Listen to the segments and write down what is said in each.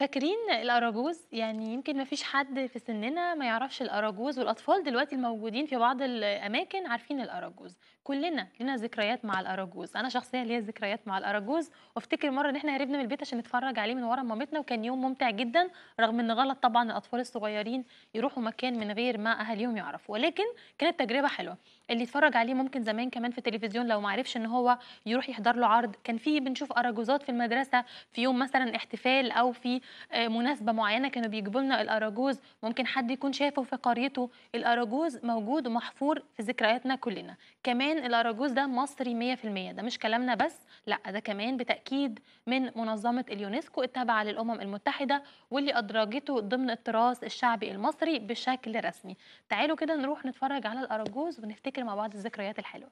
فاكرين الأراجوز؟ يعني يمكن ما فيش حد في سننا ما يعرفش الأراجوز، والأطفال دلوقتي الموجودين في بعض الأماكن عارفين الأراجوز، كلنا لينا ذكريات مع الأراجوز، أنا شخصيًا ليّا ذكريات مع الأراجوز، وأفتكر مرة إن إحنا هربنا من البيت عشان نتفرج عليه من ورا مامتنا، وكان يوم ممتع جدًا، رغم إن غلط طبعًا الأطفال الصغيرين يروحوا مكان من غير ما أهاليهم يعرفوا، ولكن كانت تجربة حلوة، اللي يتفرج عليه ممكن زمان كمان في التلفزيون لو ما عرفش إن هو يروح يحضر له عرض، كان في بنشوف أراجوزات في المدرسة في يوم مثلًا احتفال أو في آآ مناسبة معينة كانوا بيجيبوا لنا الأراجوز، ممكن حد يكون شافه في قريته، الأراجوز موجود ومحفور في ذكرياتنا كلنا، كمان الأراجوز ده مصري 100% ده مش كلامنا بس، لأ ده كمان بتأكيد من منظمة اليونسكو التابعة للأمم المتحدة، واللي أدرجته ضمن التراث الشعبي المصري بشكل رسمي، تعالوا كده نروح نتفرج على الأراجوز ونفتكر مع بعض الذكريات الحلوة.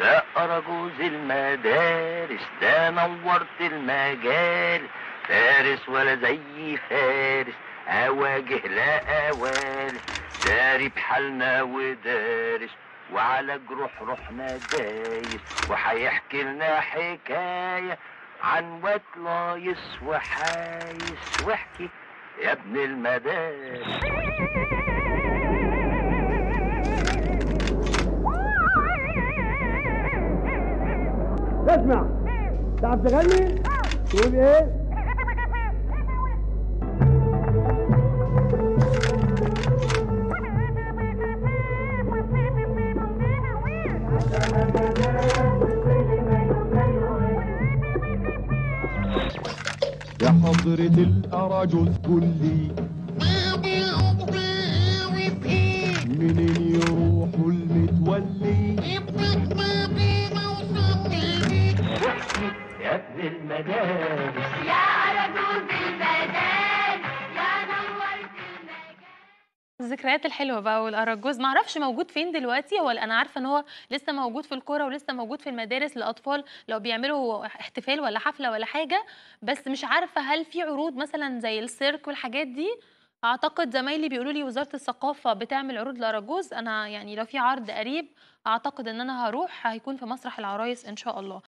ده أراجوز المدارس ده نورت المجال. فارس ولا زي فارس أواجه لا أوالي داري بحالنا ودارس وعلى جروح روحنا دايس وهيحكي لنا حكاية عن واد لايص وحايس واحكي يا ابن المدارس. اسمع تعرف تغني تقول إيه؟ يا حضرة الأراجوز قولي منين يروحوا المتولي. يا ابن المدارس. الذكريات الحلوة بقى والأراجوز ما أعرفش موجود فين دلوقتي هو أنا عارفة إن هو لسه موجود في القرى ولسه موجود في المدارس للأطفال لو بيعملوا احتفال ولا حفلة ولا حاجة، بس مش عارفة هل في عروض مثلًا زي السيرك والحاجات دي؟ أعتقد زمايلي بيقولوا لي وزارة الثقافة بتعمل عروض لأراجوز، أنا يعني لو في عرض قريب أعتقد إن أنا هاروح هيكون في مسرح العرايس إن شاء الله.